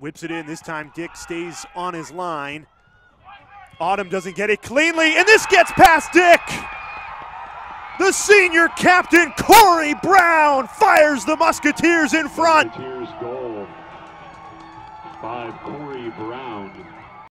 Whips it in. This time Dick stays on his line. Autumn doesn't get it cleanly, and this gets past Dick. The senior captain, Cory Brown, fires the Musketeers in front. Musketeers goal by Cory Brown.